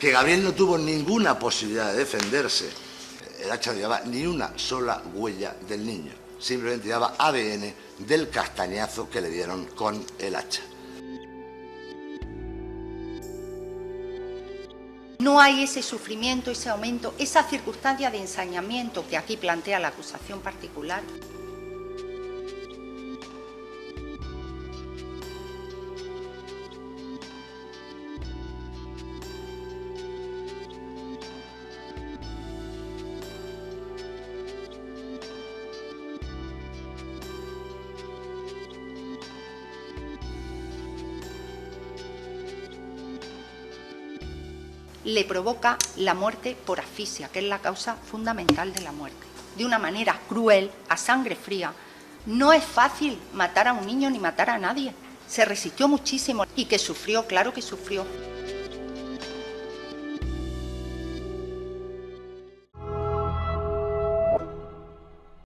que Gabriel no tuvo ninguna posibilidad de defenderse. El hacha no llevaba ni una sola huella del niño, simplemente llevaba ADN del castañazo que le dieron con el hacha. No hay ese sufrimiento, ese aumento, esa circunstancia de ensañamiento que aquí plantea la acusación particular. Le provoca la muerte por asfixia, que es la causa fundamental de la muerte. De una manera cruel, a sangre fría. No es fácil matar a un niño ni matar a nadie. Se resistió muchísimo y que sufrió, claro que sufrió.